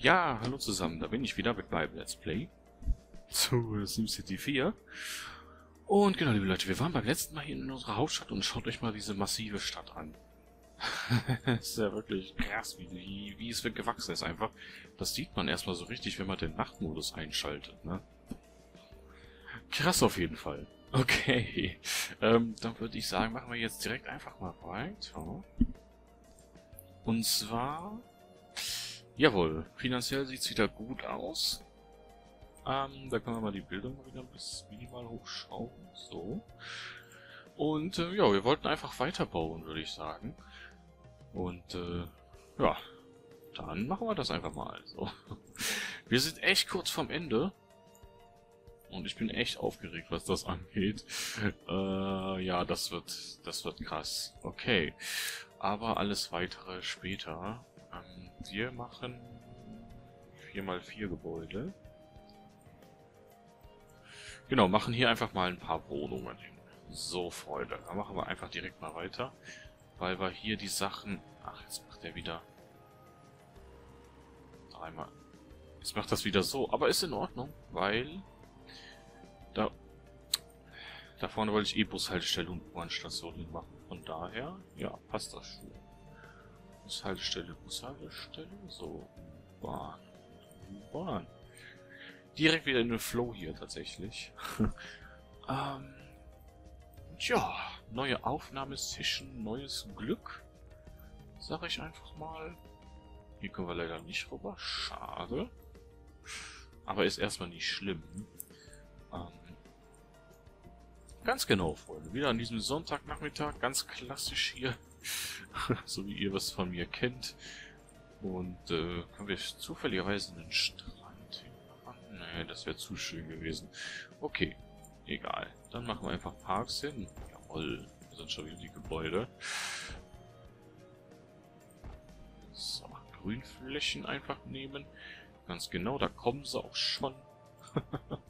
Ja, hallo zusammen, da bin ich wieder mit meinem Let's Play zu SimCity 4. Und genau, liebe Leute, wir waren beim letzten Mal hier in unserer Hauptstadt und schaut euch mal diese massive Stadt an. ist ja wirklich krass, wie, wie, es gewachsen ist einfach. Das sieht man erstmal so richtig, wenn man den Nachtmodus einschaltet, ne? Krass auf jeden Fall. Okay, ähm, dann würde ich sagen, machen wir jetzt direkt einfach mal weiter. Und zwar Jawohl, finanziell sieht es wieder gut aus. Ähm, da können wir mal die Bildung mal wieder bis minimal hochschrauben. So. Und äh, ja, wir wollten einfach weiterbauen, würde ich sagen. Und äh, ja, dann machen wir das einfach mal. So. Wir sind echt kurz vorm Ende. Und ich bin echt aufgeregt, was das angeht. Äh, ja, das wird, das wird krass. Okay. Aber alles weitere später. Ähm, wir machen 4x4 Gebäude. Genau, machen hier einfach mal ein paar Wohnungen hin. So, Freunde, dann machen wir einfach direkt mal weiter. Weil wir hier die Sachen... Ach, jetzt macht er wieder... Dreimal. Jetzt macht das wieder so. Aber ist in Ordnung, weil... Da... Da vorne wollte ich eh Bushaltestelle und U-Bahn-Station hinmachen. Von daher, ja, passt das schon. Bushaltestelle, Bushaltestelle. So, Bahn. Bahn. Direkt wieder in den Flow hier tatsächlich. ähm, tja, neue Aufnahmesession, neues Glück. Sag ich einfach mal. Hier kommen wir leider nicht rüber. Schade. Aber ist erstmal nicht schlimm. Ähm, ganz genau, Freunde. Wieder an diesem Sonntagnachmittag. Ganz klassisch hier. so wie ihr was von mir kennt. Und äh, können wir zufälligerweise einen Strand hinmachen? Nee, das wäre zu schön gewesen. Okay, egal. Dann machen wir einfach Parks hin. Jawoll, da sind schon wieder die Gebäude. So, Grünflächen einfach nehmen. Ganz genau, da kommen sie auch schon.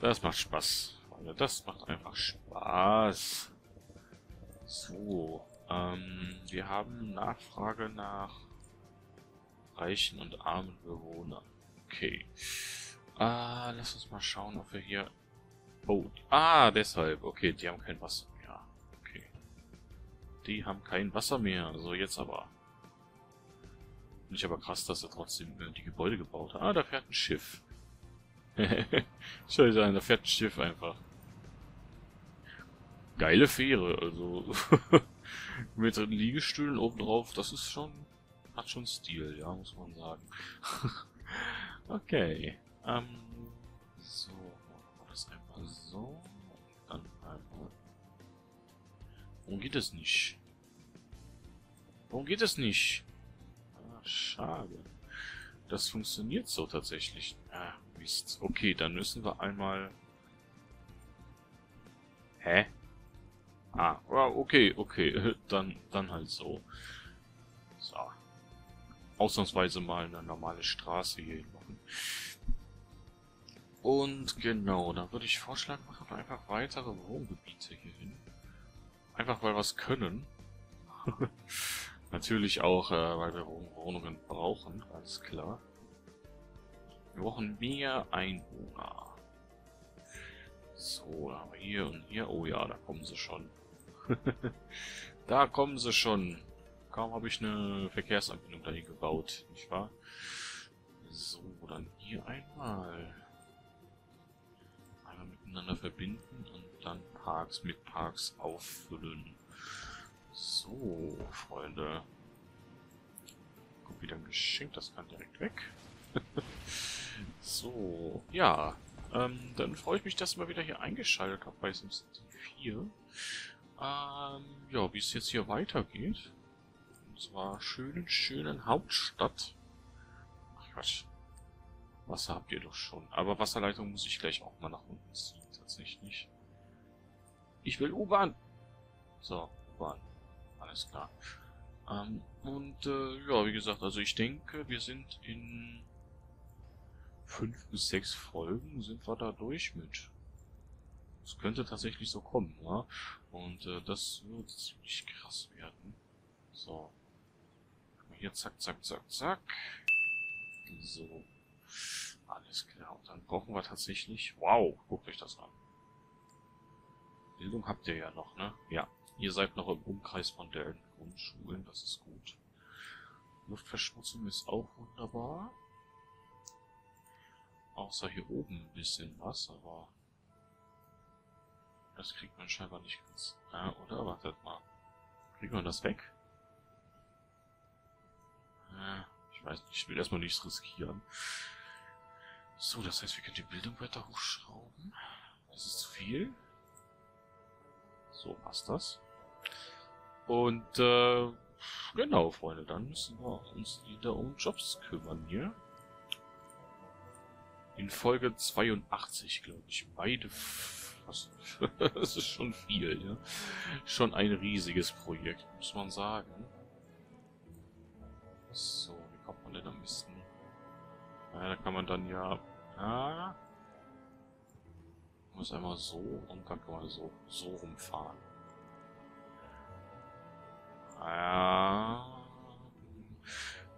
das macht Spaß. Das macht einfach Spaß. So, ähm, wir haben Nachfrage nach reichen und armen Bewohnern. Okay. Ah, lass uns mal schauen, ob wir hier... Oh, ah, deshalb. Okay, die haben kein Wasser mehr. Okay. Die haben kein Wasser mehr. So, jetzt aber. Nicht aber krass, dass er trotzdem äh, die Gebäude gebaut hat. Ah, da fährt ein Schiff. Scheiße, da fährt ein Schiff einfach geile Fähre, also mit Liegestühlen obendrauf, das ist schon, hat schon Stil, ja, muss man sagen. okay, ähm, so, das einfach so, dann einmal. Warum geht es nicht? Warum geht es nicht? Ah, schade. Das funktioniert so tatsächlich. Ah, Mist. Okay, dann müssen wir einmal... Hä? Ah, okay, okay. Dann, dann halt so. So. Ausnahmsweise mal eine normale Straße hier machen. Und genau, dann würde ich vorschlagen, machen wir einfach weitere Wohngebiete hier hin. Einfach weil wir es können. Natürlich auch, äh, weil wir Wohnungen brauchen, alles klar. Wir brauchen mehr Einwohner. So, da haben wir hier und hier. Oh ja, da kommen sie schon. da kommen sie schon. Kaum habe ich eine Verkehrsanbindung dahin gebaut, nicht wahr? So, dann hier einmal. Einmal miteinander verbinden und dann Parks mit Parks auffüllen. So, Freunde. Kommt wieder ein Geschenk, das kann direkt weg. so, ja. Ähm, dann freue ich mich, dass ihr mal wieder hier eingeschaltet habt bei SimCity 4. Ähm, ja, wie es jetzt hier weitergeht. Und zwar schönen, schönen Hauptstadt. Ach Quatsch. Wasser habt ihr doch schon. Aber Wasserleitung muss ich gleich auch mal nach unten ziehen, tatsächlich. Ich will U-Bahn. So, U-Bahn. Alles klar. Ähm, und äh, ja, wie gesagt, also ich denke, wir sind in fünf bis sechs Folgen sind wir da durch mit. Es könnte tatsächlich so kommen, ja. Und äh, das wird ziemlich krass werden. So. Hier zack, zack, zack, zack. So. Alles klar. Und dann brauchen wir tatsächlich... Wow, guckt euch das an. Bildung habt ihr ja noch, ne? Ja. Ihr seid noch im Umkreis von den Grundschulen, das ist gut. Luftverschmutzung ist auch wunderbar. Außer hier oben ein bisschen was, aber... Das kriegt man scheinbar nicht ganz... Ja, oder? Wartet mal. Kriegt man das weg? Ja, ich weiß nicht, ich will erstmal nichts riskieren. So, das heißt, wir können die Bildung weiter hochschrauben. Das ist zu viel. So passt das. Und, äh, genau, Freunde, dann müssen wir uns wieder um Jobs kümmern hier. In Folge 82, glaube ich. Beide... Was, das ist schon viel, ja. Schon ein riesiges Projekt, muss man sagen. So, wie kommt man denn am besten? Ja, da kann man dann ja... Ah, muss einmal so und dann kann man so, so rumfahren. Ja.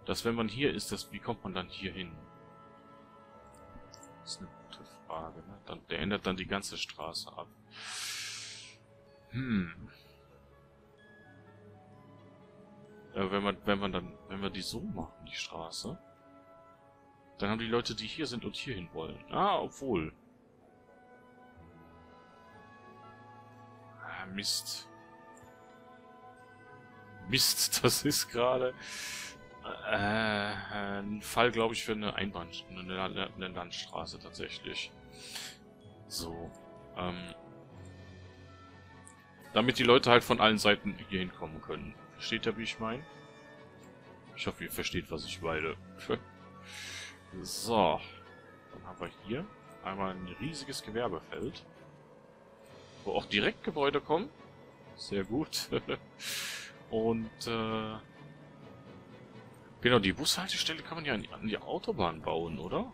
Das, wenn man hier ist, das, wie kommt man dann hier hin? Das ist eine gute Frage, ne? Dann, der ändert dann die ganze Straße ab. Hm. Ja, wenn man, wenn man dann, wenn wir die so machen, die Straße, dann haben die Leute, die hier sind und hier hin wollen. Ah, obwohl. Ah, Mist. Mist, das ist gerade äh, ein Fall, glaube ich, für eine Einbahn, eine, eine Landstraße tatsächlich. So. Ähm, damit die Leute halt von allen Seiten hier hinkommen können. Versteht ihr, wie ich meine? Ich hoffe, ihr versteht, was ich meine. so. Dann haben wir hier einmal ein riesiges Gewerbefeld. Wo auch direkt Gebäude kommen. Sehr gut. Und, äh... Genau, die Bushaltestelle kann man ja an die Autobahn bauen, oder?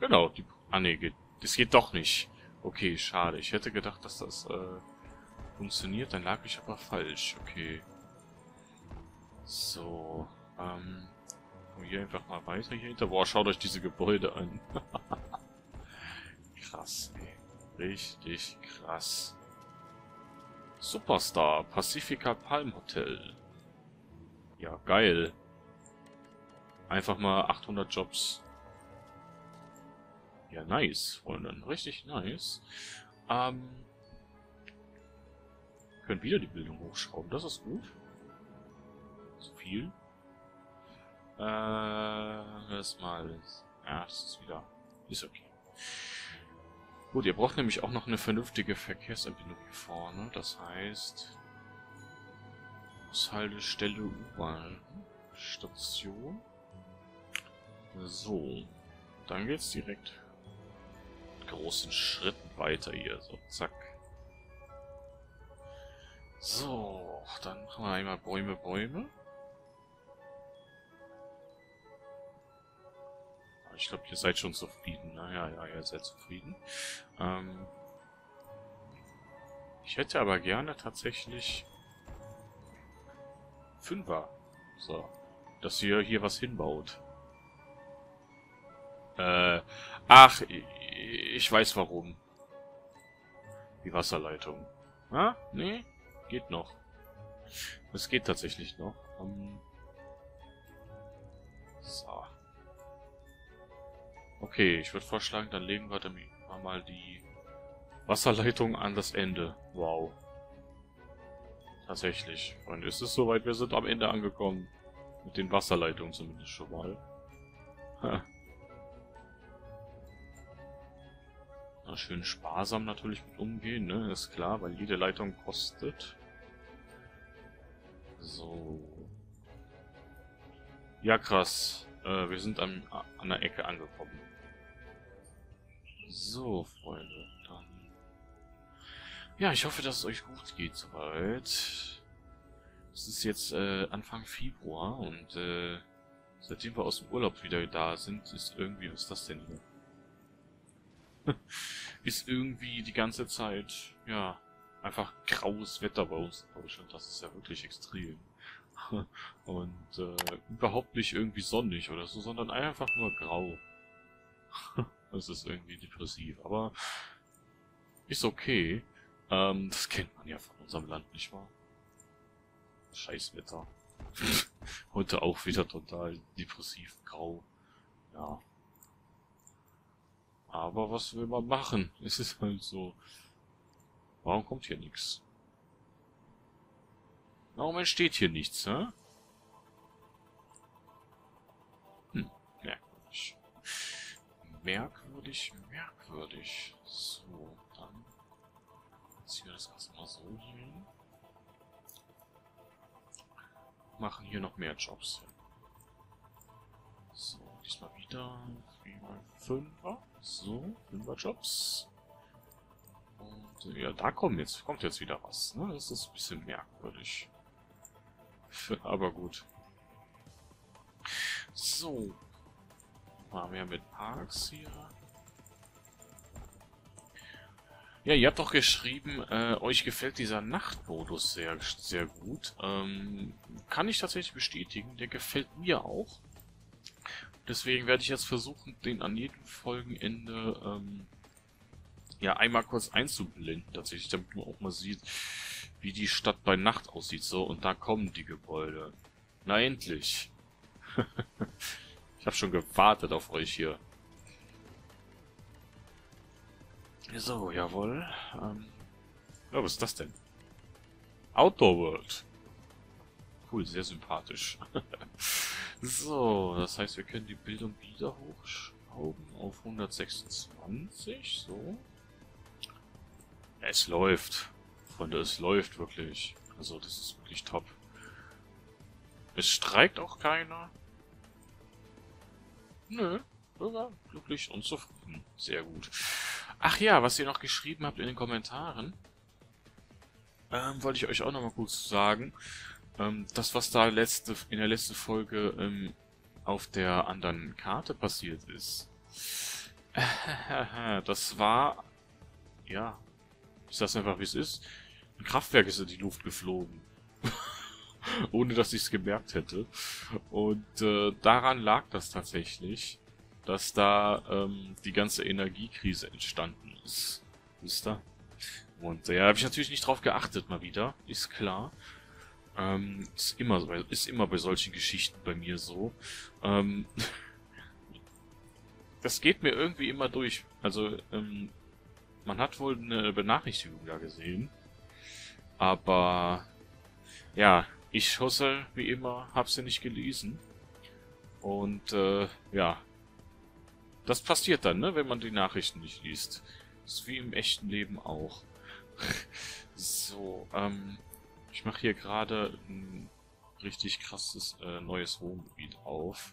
Genau, die... Ah, nee, geht, das geht doch nicht. Okay, schade. Ich hätte gedacht, dass das, äh, funktioniert. Dann lag ich aber falsch. Okay. So, ähm... Hier einfach mal weiter hier hinter. Boah, schaut euch diese Gebäude an. krass, ey. Richtig krass. Superstar, Pacifica Palm Hotel. Ja, geil. Einfach mal 800 Jobs. Ja, nice, Freunde. Richtig nice. Ähm, können wieder die Bildung hochschrauben. Das ist gut. Zu viel. Äh, das mal. Ja, das ist wieder. Ist okay. Gut, ihr braucht nämlich auch noch eine vernünftige Verkehrsanbindung hier vorne. Das heißt... Bushaltestelle U-Bahn. Station. So. Dann geht's direkt großen Schritten weiter hier. So, zack. So, dann machen wir einmal Bäume, Bäume. Ich glaube, ihr seid schon zufrieden. Ne? Ja, ja, ihr seid zufrieden. Ähm ich hätte aber gerne tatsächlich Fünfer. So. Dass ihr hier was hinbaut. Äh, ach, ich weiß warum. Die Wasserleitung. Ah, nee, geht noch. Es geht tatsächlich noch. Um, so. Okay, ich würde vorschlagen, dann legen wir dann mal die Wasserleitung an das Ende. Wow. Tatsächlich, Freunde, ist es soweit, wir sind am Ende angekommen. Mit den Wasserleitungen zumindest schon mal. Ha. Schön sparsam natürlich mit umgehen, ne? Ist klar, weil jede Leitung kostet. So. Ja, krass. Äh, wir sind an, an der Ecke angekommen. So, Freunde, dann... Ja, ich hoffe, dass es euch gut geht soweit. Es ist jetzt äh, Anfang Februar und äh, seitdem wir aus dem Urlaub wieder da sind, ist irgendwie... Was ist das denn hier? ist irgendwie die ganze Zeit, ja, einfach graues Wetter bei uns in Deutschland. Das ist ja wirklich extrem. Und äh, überhaupt nicht irgendwie sonnig oder so, sondern einfach nur grau. das ist irgendwie depressiv, aber ist okay. Ähm, das kennt man ja von unserem Land, nicht wahr? Scheiß Wetter. Heute auch wieder total depressiv, grau. Ja. Aber was will man machen? Es ist halt so. Warum kommt hier nichts? Warum entsteht hier nichts, hä? Hm, merkwürdig. Merkwürdig, merkwürdig. So, dann ziehen wir das Ganze mal so hier hin. Machen hier noch mehr Jobs hin. So, diesmal wieder viermal Fünfer. So, Fünfer Jobs. Und ja, da kommt jetzt, kommt jetzt wieder was. Ne? Das ist ein bisschen merkwürdig. Aber gut. So. Machen wir mit Parks hier. Ja, ihr habt doch geschrieben, äh, euch gefällt dieser Nachtmodus sehr, sehr gut. Ähm, kann ich tatsächlich bestätigen. Der gefällt mir auch. Deswegen werde ich jetzt versuchen, den an jedem Folgenende ähm, ja einmal kurz einzublenden, tatsächlich, damit man auch mal sieht, wie die Stadt bei Nacht aussieht. So, und da kommen die Gebäude. Na endlich. ich habe schon gewartet auf euch hier. So, jawohl. Ähm, ja, was ist das denn? Outdoor World. Cool, sehr sympathisch. so, das heißt, wir können die Bildung wieder hochschrauben auf 126. So. Es läuft. Freunde, es läuft wirklich. Also, das ist wirklich top. Es streikt auch keiner. Nö, Bürger glücklich und zufrieden. Sehr gut. Ach ja, was ihr noch geschrieben habt in den Kommentaren, ähm, wollte ich euch auch nochmal kurz sagen. Ähm, das, was da letzte, in der letzten Folge ähm, auf der anderen Karte passiert ist, das war, ja, ich sag's einfach wie es ist, ein Kraftwerk ist in die Luft geflogen. Ohne dass ich es gemerkt hätte. Und äh, daran lag das tatsächlich, dass da ähm, die ganze Energiekrise entstanden ist. Wisst ihr? Und ja, habe ich natürlich nicht drauf geachtet mal wieder, ist klar. Ähm, ist immer ist immer bei solchen Geschichten bei mir so. Ähm, das geht mir irgendwie immer durch. Also, ähm, man hat wohl eine Benachrichtigung da gesehen. Aber ja, ich schosse wie immer, hab sie nicht gelesen. Und äh, ja, das passiert dann, ne, wenn man die Nachrichten nicht liest. Das ist wie im echten Leben auch. so, ähm, ich mache hier gerade ein richtig krasses äh, neues Wohngebiet auf.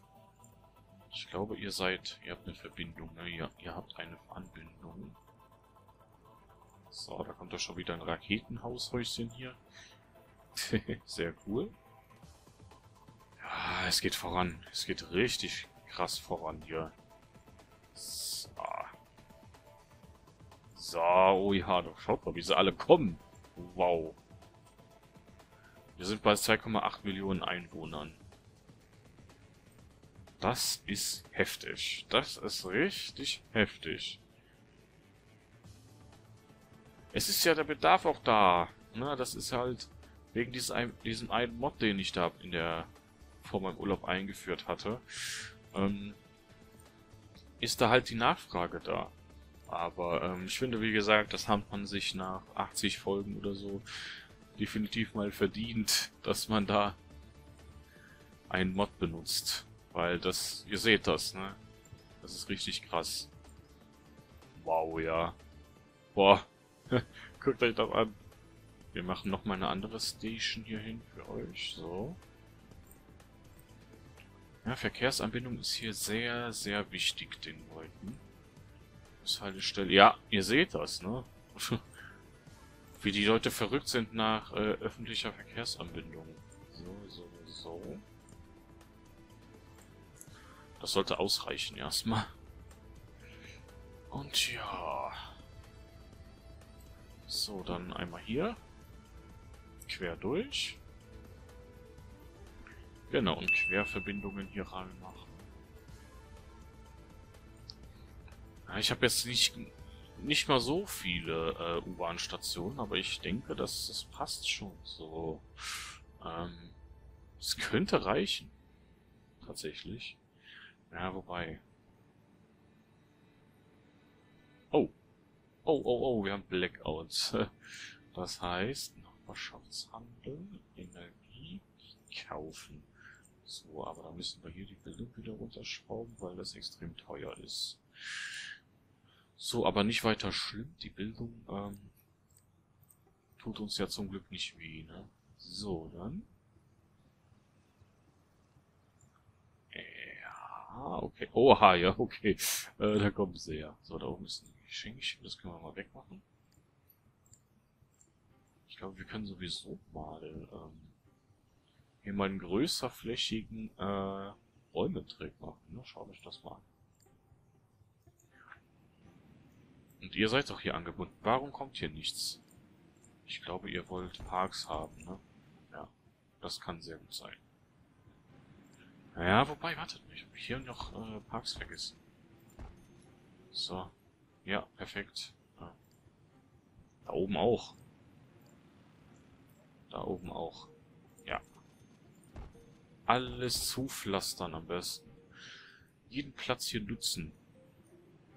Ich glaube, ihr seid, ihr habt eine Verbindung, ne? Ihr, ihr habt eine Anbindung. So, da kommt doch schon wieder ein Raketenhaushäuschen hier. Sehr cool. Ja, es geht voran. Es geht richtig krass voran hier. So. So, oh ja, doch schaut mal, wie sie alle kommen. Wow. Wir sind bei 2,8 Millionen Einwohnern. Das ist heftig. Das ist richtig heftig. Es ist ja der Bedarf auch da. Ne, das ist halt wegen dieses, diesem einen Mod, den ich da in der vor meinem Urlaub eingeführt hatte, ähm, ist da halt die Nachfrage da. Aber ähm, ich finde, wie gesagt, das hat man sich nach 80 Folgen oder so definitiv mal verdient, dass man da einen Mod benutzt. Weil das, ihr seht das, ne? Das ist richtig krass. Wow, ja. Boah, Guckt euch das an. Wir machen noch mal eine andere Station hier hin für euch. So. Ja, Verkehrsanbindung ist hier sehr, sehr wichtig den Leuten. Bushaltestelle. Ja, ihr seht das, ne? Wie die Leute verrückt sind nach äh, öffentlicher Verkehrsanbindung. So, so, so. Das sollte ausreichen erstmal. Und ja. So, dann einmal hier. Quer durch. Genau, und Querverbindungen hier reinmachen. Ja, ich habe jetzt nicht, nicht mal so viele äh, U-Bahn-Stationen, aber ich denke, dass das passt schon so. Ähm, es könnte reichen. Tatsächlich. Ja, wobei. Oh. Oh, oh, oh, wir haben Blackouts. Das heißt, Nachbarschaftshandel, Energie kaufen. So, aber da müssen wir hier die Bildung wieder runterschrauben, weil das extrem teuer ist. So, aber nicht weiter schlimm. Die Bildung ähm, tut uns ja zum Glück nicht weh, ne? So, dann. Ja, okay. Oha, ja, okay. Äh, da kommen sie ja. So, da oben ist ein Geschenkchen. Das können wir mal wegmachen. Ich glaube, wir können sowieso mal ähm, hier mal einen größerflächigen äh, Räumeträg machen. Ne? Schaut euch das mal an. Und ihr seid doch hier angebunden. Warum kommt hier nichts? Ich glaube, ihr wollt Parks haben, ne? Ja, das kann sehr gut sein. Ja, wobei, wartet, ich habe hier noch äh, Parks vergessen. So. Ja, perfekt. Ja. Da oben auch. Da oben auch. Ja. Alles zupflastern am besten. Jeden Platz hier nutzen.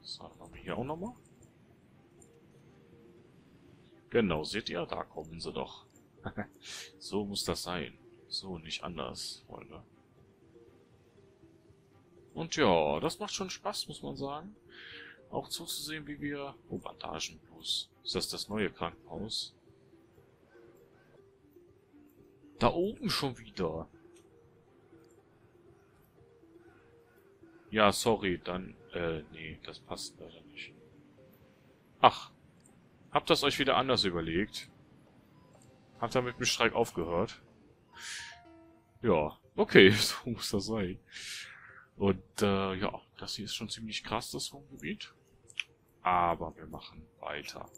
So, dann haben wir hier auch nochmal. Genau, seht ihr? Da kommen sie doch. so muss das sein. So, nicht anders, Freunde. Und ja, das macht schon Spaß, muss man sagen. Auch zuzusehen, wie wir... Oh, Bandagen plus. Ist das das neue Krankenhaus? Da oben schon wieder. Ja, sorry, dann... Äh, nee, das passt leider nicht. Ach, Habt das euch wieder anders überlegt? Habt ihr mit dem Streik aufgehört? Ja, okay, so muss das sein. Und äh, ja, das hier ist schon ziemlich krass, das Wohngebiet. Aber wir machen weiter.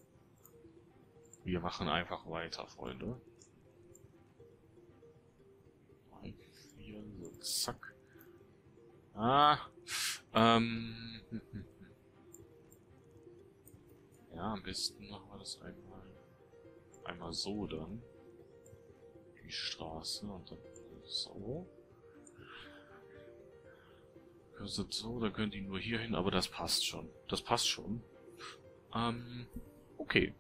Wir machen einfach weiter, Freunde. 3, 4, so, zack. Ah, ähm, hm, hm. Ja, am besten machen wir das einmal, einmal so dann. Die Straße und dann so. So, dann können die nur hier hin, aber das passt schon. Das passt schon. Ähm, okay.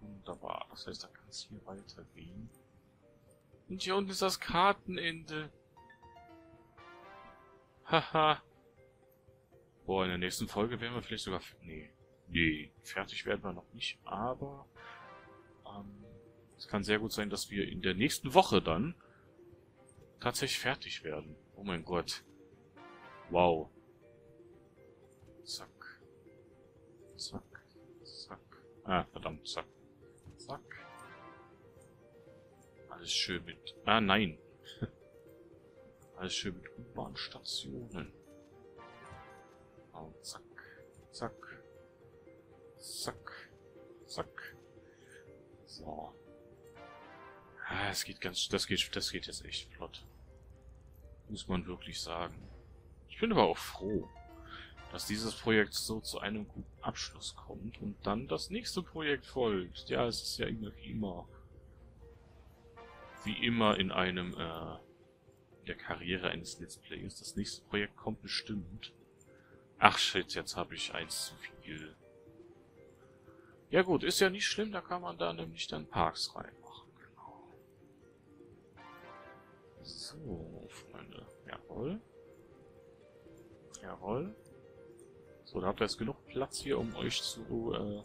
Wunderbar. Das heißt, da kann es hier weitergehen. Und hier unten ist das Kartenende. Haha. Boah, in der nächsten Folge werden wir vielleicht sogar... Nee. Nee, fertig werden wir noch nicht, aber... Ähm, es kann sehr gut sein, dass wir in der nächsten Woche dann tatsächlich fertig werden. Oh mein Gott. Wow. Zack. Zack. Zack. Ah, verdammt, zack. Zack. Alles schön mit... Ah, nein. Alles schön mit U-Bahn-Stationen. Und zack, zack, zack, zack. So. Ah, es geht ganz, das geht, das geht jetzt echt flott. Muss man wirklich sagen. Ich bin aber auch froh, dass dieses Projekt so zu einem guten Abschluss kommt und dann das nächste Projekt folgt. Ja, es ist ja immer wie immer. Wie immer in einem, äh, der Karriere eines Let's Players. Das nächste Projekt kommt bestimmt. Ach shit, jetzt habe ich eins zu viel. Ja gut, ist ja nicht schlimm, da kann man da nämlich dann Parks reinmachen. Genau. So, Freunde. Jawohl. Jawohl. So, da habt ihr jetzt genug Platz hier, um euch zu, äh,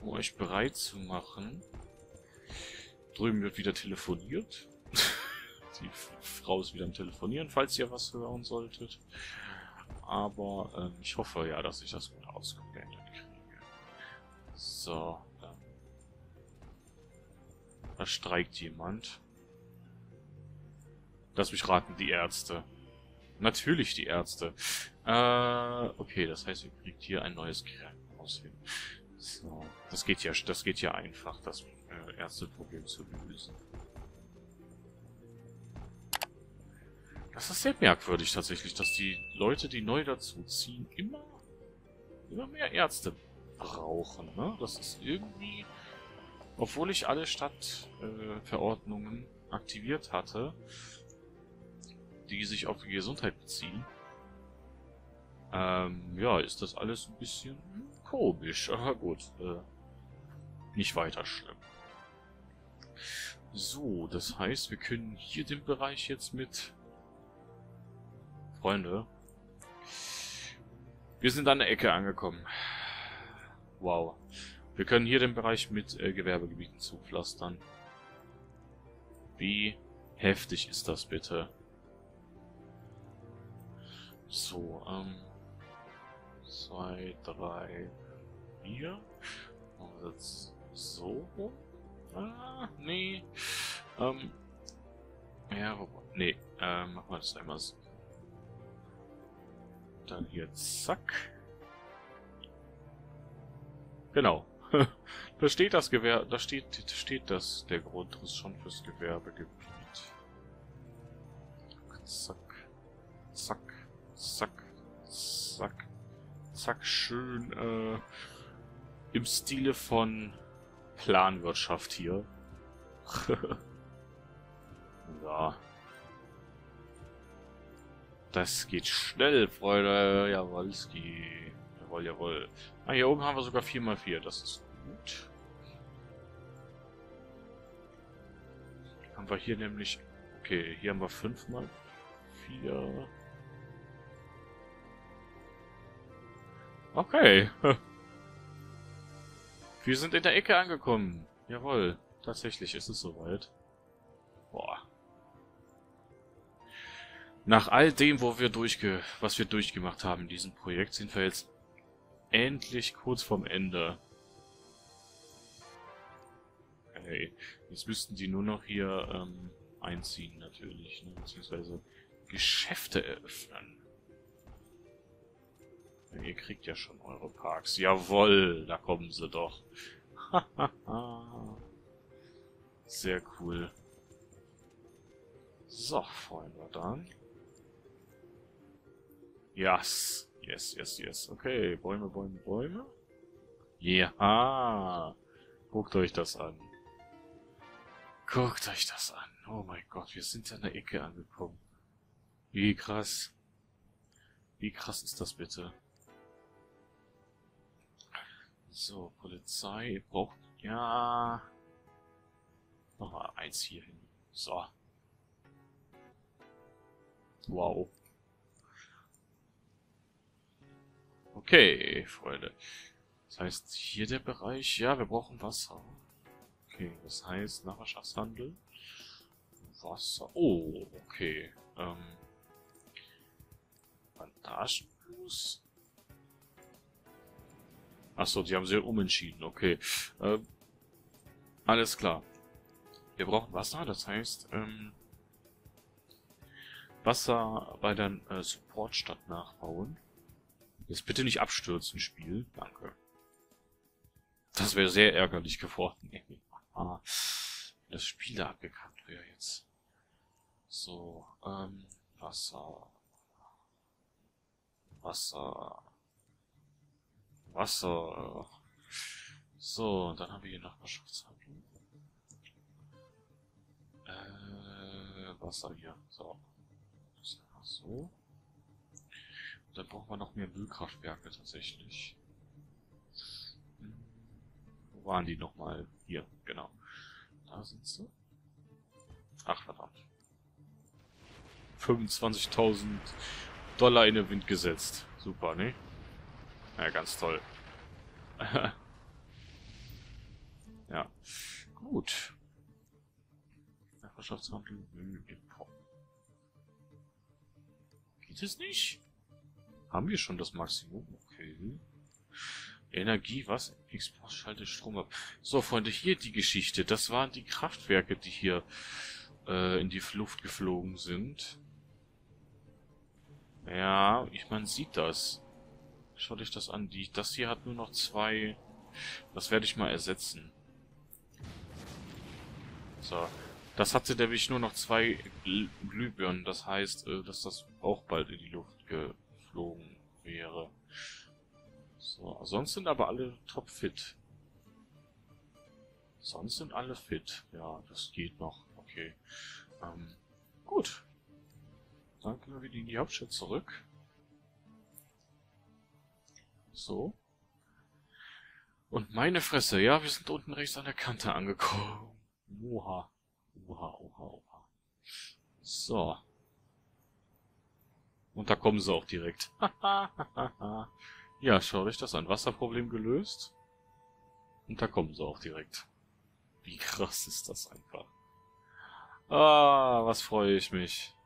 um euch bereit zu machen. Drüben wird wieder telefoniert. Die Frau ist wieder am Telefonieren, falls ihr was hören solltet. Aber ähm, ich hoffe ja, dass ich das gut ausgeblendet kriege. So. Ähm, da streikt jemand. Lass mich raten, die Ärzte. Natürlich die Ärzte. Äh, okay, das heißt, ihr kriegt hier ein neues Krankenhaus hin. So, das geht ja, das geht ja einfach, das äh, Ärzteproblem zu lösen. Das ist sehr merkwürdig tatsächlich, dass die Leute, die neu dazu ziehen, immer, immer mehr Ärzte brauchen. Ne? Das ist irgendwie, obwohl ich alle Stadtverordnungen äh, aktiviert hatte, die sich auf die Gesundheit beziehen, ähm, ja, ist das alles ein bisschen komisch. Aber gut, äh, nicht weiter schlimm. So, das heißt, wir können hier den Bereich jetzt mit... Freunde. Wir sind an der Ecke angekommen. Wow. Wir können hier den Bereich mit äh, Gewerbegebieten zupflastern. Wie heftig ist das bitte? So, ähm... Zwei, drei, vier. Machen wir jetzt so rum? Ah, nee. Ähm. Ja, nee. Ähm, machen wir das einmal so. Dann hier zack. Genau. da steht das Gewer da steht steht das der Grundriss schon fürs Gewerbegebiet. Zack. Zack. Zack. Zack. Zack. Schön äh, im Stile von Planwirtschaft hier. ja. Das geht schnell, Freunde. Jawolski. Jawohl, jawohl. Ah, hier oben haben wir sogar 4x4. Das ist gut. Haben wir hier nämlich... Okay, hier haben wir 5x4. Okay. Wir sind in der Ecke angekommen. Jawohl, tatsächlich ist es soweit. Boah. Nach all dem, wo wir durchge was wir durchgemacht haben in diesem Projekt, sind wir jetzt endlich kurz vorm Ende. Okay, jetzt müssten die nur noch hier ähm, einziehen natürlich, ne? beziehungsweise Geschäfte eröffnen. Ihr kriegt ja schon eure Parks. Jawoll, da kommen sie doch. Sehr cool. So, Freunde, dann. Yes. Yes, yes, yes. Okay, Bäume, Bäume, Bäume. Ja. Yeah. Guckt euch das an. Guckt euch das an. Oh mein Gott, wir sind an der Ecke angekommen. Wie krass. Wie krass ist das bitte? So, Polizei braucht... Ja... Nochmal eins hier hin. So. Wow. Okay, Freunde. Das heißt, hier der Bereich... Ja, wir brauchen Wasser. Okay, das heißt Nachbarschaftshandel. Wasser. Oh, okay. Ähm... Bandagenfuß. Achso, die haben sich umentschieden, okay. Äh, alles klar. Wir brauchen Wasser, das heißt, ähm, Wasser bei der äh, Supportstadt nachbauen. Jetzt bitte nicht abstürzen, Spiel. Danke. Das wäre sehr ärgerlich geworden. ah, das Spiel abgekannt wäre jetzt. So, ähm, Wasser. Wasser. Wasser. So, dann haben wir hier Nachbarschaftshandel. Äh, Wasser hier. So. So. Dann brauchen wir noch mehr Müllkraftwerke tatsächlich. Hm. Wo waren die nochmal? Hier, genau. Da sind sie. Ach, verdammt. 25.000 Dollar in den Wind gesetzt. Super, ne? Ja, ganz toll. ja. Gut. Nachbarschaftshandel. Geht es nicht? Haben wir schon das Maximum? Okay. Energie, was? Export schaltet Strom ab. So, Freunde, hier die Geschichte. Das waren die Kraftwerke, die hier äh, in die Luft geflogen sind. Ja, ich man sieht das. Schaut euch das an. Die, das hier hat nur noch zwei. Das werde ich mal ersetzen. So. Das hatte nämlich nur noch zwei Gl Glühbirnen. Das heißt, äh, dass das auch bald in die Luft geflogen wäre. So, sonst sind aber alle topfit. Sonst sind alle fit. Ja, das geht noch. Okay. Ähm, gut. Dann können wir wieder in die Hauptstadt zurück. So. Und meine Fresse, ja, wir sind unten rechts an der Kante angekommen. Oha. Oha, oha, oha. So. Und da kommen sie auch direkt. ja, schaut euch das an. Wasserproblem gelöst. Und da kommen sie auch direkt. Wie krass ist das einfach. Ah, was freue ich mich.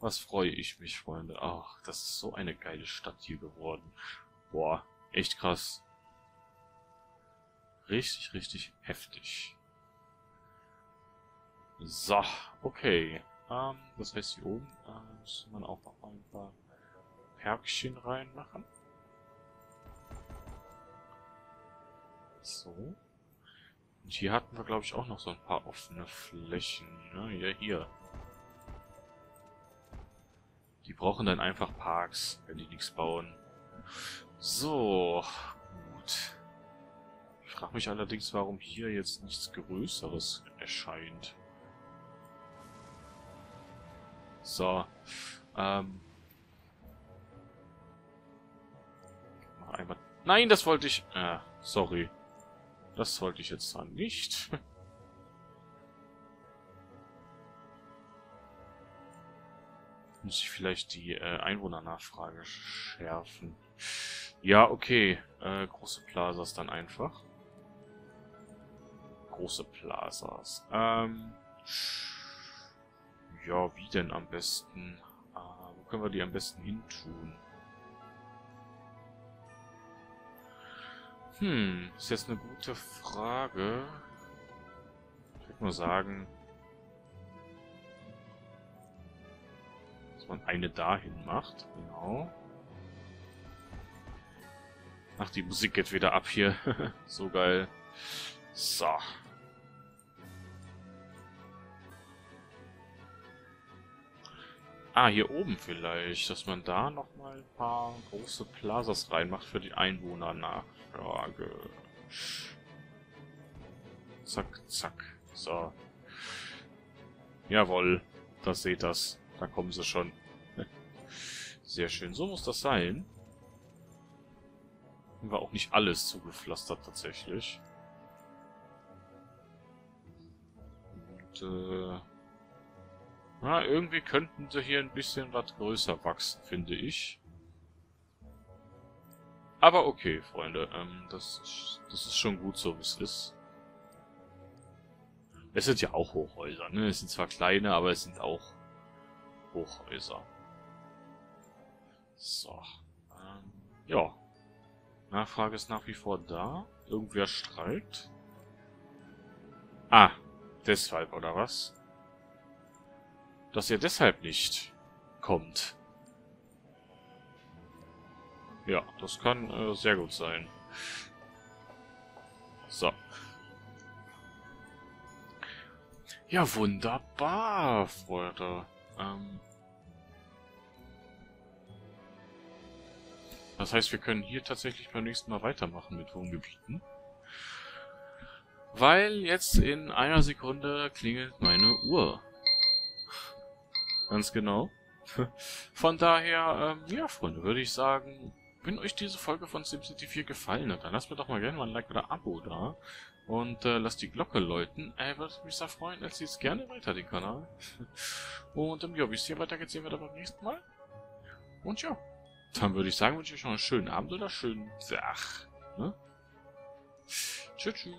Was freue ich mich, Freunde. Ach, das ist so eine geile Stadt hier geworden. Boah, echt krass. Richtig, richtig heftig. So, okay. Ähm, das heißt, hier oben äh, muss man auch noch ein paar Perkchen reinmachen. So. Und hier hatten wir, glaube ich, auch noch so ein paar offene Flächen. Ne? Ja, hier. Die brauchen dann einfach Parks, wenn die nichts bauen. So, gut. Ich frage mich allerdings, warum hier jetzt nichts Größeres erscheint. So. Ähm. Mach einmal. Nein, das wollte ich. Äh, sorry. Das wollte ich jetzt zwar nicht. Muss ich vielleicht die äh, Einwohnernachfrage schärfen. Ja, okay. Äh, große Plazas dann einfach. Große Plazas. Ähm. Ja, wie denn am besten? Äh, wo können wir die am besten hin tun? Hm, ist jetzt eine gute Frage. Ich würde mal sagen, dass man eine dahin macht. Genau. Ach, die Musik geht wieder ab hier. so geil. So. Ah, hier oben vielleicht, dass man da nochmal ein paar große Plazas reinmacht für die Einwohnernachfrage. Zack, zack. So. Jawohl, das seht das. Da kommen sie schon. Sehr schön, so muss das sein. Wir auch nicht alles zugepflastert tatsächlich. Und, äh... Na, irgendwie könnten sie hier ein bisschen was größer wachsen, finde ich. Aber okay, Freunde, ähm, das, das ist schon gut so, wie es ist. Es sind ja auch Hochhäuser, ne? Es sind zwar kleine, aber es sind auch Hochhäuser. So. Ähm, ja. Nachfrage ist nach wie vor da. Irgendwer streikt. Ah, deshalb, oder was? Dass er deshalb nicht kommt. Ja, das kann äh, sehr gut sein. So. Ja, wunderbar, Freunde. Ähm das heißt, wir können hier tatsächlich beim nächsten Mal weitermachen mit Wohngebieten. Weil jetzt in einer Sekunde klingelt meine Uhr. Ganz genau. Von daher, ähm, ja, Freunde, würde ich sagen, wenn euch diese Folge von SimCity 4 gefallen hat, dann lasst mir doch mal gerne mal ein Like oder Abo da. Und äh, lasst die Glocke läuten. Äh, würde mich sehr freuen, erzählt es gerne weiter den Kanal. Und ähm, ja, wie es hier weitergeht, sehen wir dann beim nächsten Mal. Und ja, dann würde ich sagen, wünsche ich euch noch einen schönen Abend oder schönen Tag. Ne? Tschüss, tschüss.